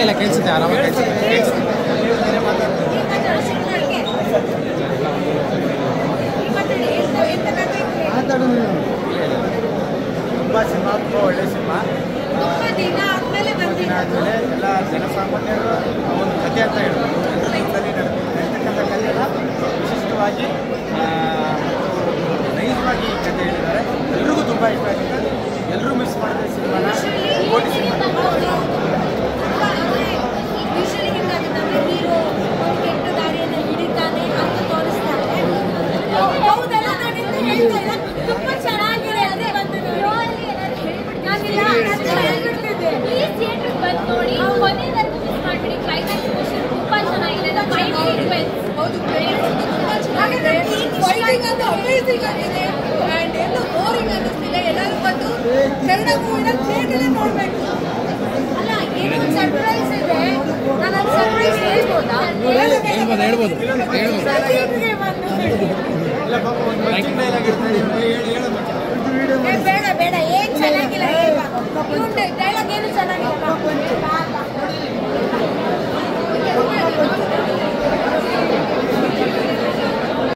ಇಲ್ಲ ಇಲ್ಲ, ಕೇಳಿಸುತ್ತೆ, ಆರಾಮಾಗಿ ಕೇಳಿಸುತ್ತೆ ತುಂಬ ಸಿನಿಮಾ ಒಳ್ಳೆ ಸಿನಿಮಾ. ದಿನ ಎಲ್ಲ ಜನಸಾಮಾನ್ಯರು ಒಂದು ಕಥೆ ಅಂತ ಹೇಳ್ಬೋದು. ನಡೆದಿರ್ತಕ್ಕಂಥ ಕಥೆನ ವಿಶಿಷ್ಟವಾಗಿ ನೈಜವಾಗಿ ಈ ಕಥೆ ಹೇಳಿದ್ದಾರೆ. ಎಲ್ರಿಗೂ ತುಂಬ ಇಷ್ಟ ಆಗಿದೆ. ಲೇಸಿಂಗ್ ಆಗಿದೆ. ಅಂಡ್ ಎಲ್ಲೂ ಬೋರಿಂಗ್ ಅನ್ನಿಸ್ತಿದೆ. ಎಲ್ಲರೂ ಬಂದು ಕನ್ನಡ ಮೂವಿನ ಥಿಯೇಟರಲ್ಲೇ ನೋಡಬೇಕು. ಅಲ್ಲ ಏನೋ ಸರ್ಪ್ರೈಸ್ ಇದೆ. ನಾನು ಸರ್ಪ್ರೈಸ್ ಹೇಳ್ಬೋದಾ? ಹೇಳ್ಬೋದು ಬೇಡ ಬೇಡ ಏನ್ ಚೆನ್ನಾಗಿಲ್ಲ ಡೈಲಾಗ್ ಏನು ಚೆನ್ನಾಗಿಲ್ಲ.